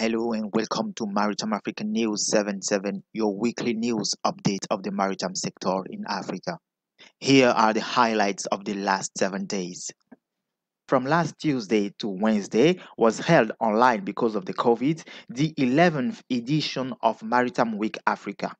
Hello and welcome to Maritime African News 77, your weekly news update of the maritime sector in Africa. Here are the highlights of the last seven days. From last Tuesday to Wednesday was held online because of the COVID, the 11th edition of Maritime Week Africa.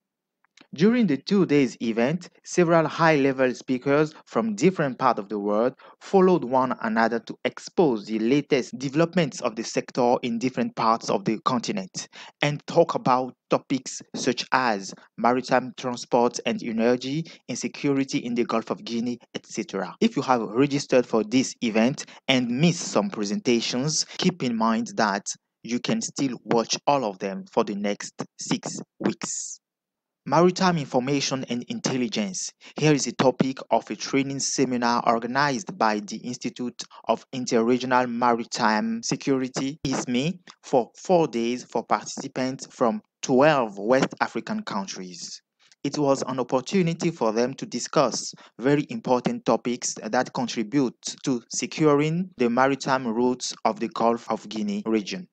During the two days event, several high-level speakers from different parts of the world followed one another to expose the latest developments of the sector in different parts of the continent and talk about topics such as maritime transport and energy, insecurity in the Gulf of Guinea, etc. If you have registered for this event and missed some presentations, keep in mind that you can still watch all of them for the next six weeks. Maritime Information and Intelligence. Here is a topic of a training seminar organized by the Institute of Interregional Maritime Security, ISMI, for four days for participants from 12 West African countries. It was an opportunity for them to discuss very important topics that contribute to securing the maritime routes of the Gulf of Guinea region.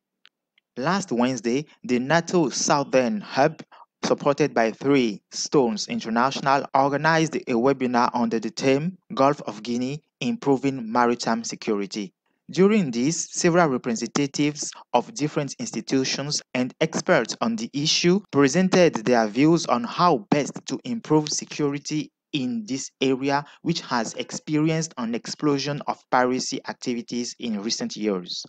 Last Wednesday, the NATO Southern Hub supported by Three Stones International, organized a webinar under the theme Gulf of Guinea Improving Maritime Security. During this, several representatives of different institutions and experts on the issue presented their views on how best to improve security in this area which has experienced an explosion of piracy activities in recent years.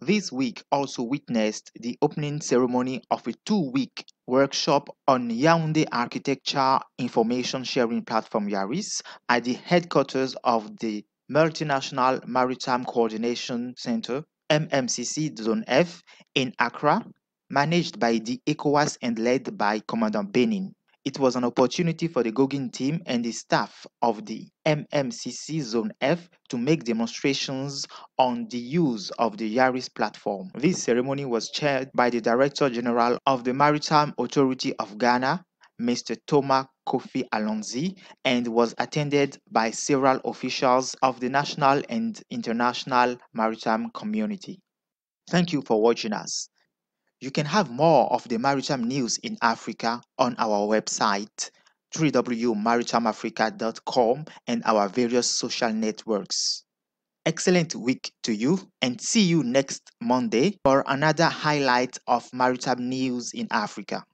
This week also witnessed the opening ceremony of a two-week workshop on Yaoundé Architecture Information Sharing Platform Yaris at the headquarters of the Multinational Maritime Coordination Center MMCC Zone F in Accra, managed by the ECOWAS and led by Commandant Benin. It was an opportunity for the Gogin team and the staff of the MMCC Zone F to make demonstrations on the use of the Yaris platform. This ceremony was chaired by the Director General of the Maritime Authority of Ghana, Mr. Thomas Kofi Alonsi, and was attended by several officials of the national and international maritime community. Thank you for watching us. You can have more of the maritime news in Africa on our website www.maritimeafrica.com and our various social networks. Excellent week to you and see you next Monday for another highlight of maritime news in Africa.